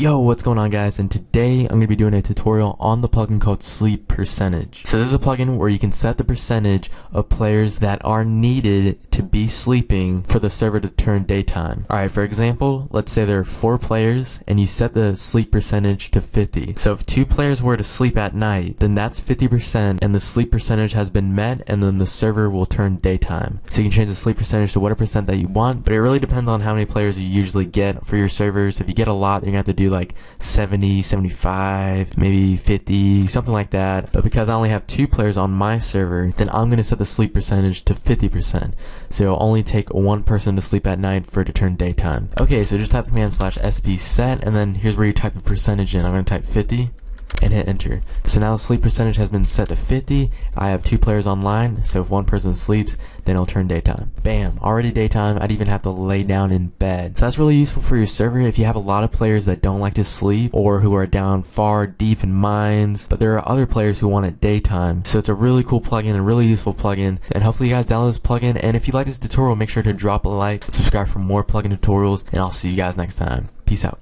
Yo, what's going on guys? And today I'm going to be doing a tutorial on the plugin called Sleep Percentage. So this is a plugin where you can set the percentage of players that are needed to be sleeping for the server to turn daytime. Alright, for example, let's say there are four players and you set the sleep percentage to 50. So if two players were to sleep at night, then that's 50% and the sleep percentage has been met and then the server will turn daytime. So you can change the sleep percentage to whatever percent that you want, but it really depends on how many players you usually get for your servers. If you get a lot, you're going to have to do like 70, 75, maybe 50, something like that. But because I only have two players on my server, then I'm going to set the sleep percentage to 50%. So it'll only take one person to sleep at night for it to turn daytime. Okay, so just type command slash sp set, and then here's where you type the percentage in. I'm going to type 50 and hit enter. So now the sleep percentage has been set to 50. I have two players online, so if one person sleeps, then it'll turn daytime. Bam, already daytime. I'd even have to lay down in bed. So that's really useful for your server if you have a lot of players that don't like to sleep or who are down far deep in mines, but there are other players who want it daytime. So it's a really cool plugin, a really useful plugin, and hopefully you guys download this plugin. And if you like this tutorial, make sure to drop a like, subscribe for more plugin tutorials, and I'll see you guys next time. Peace out.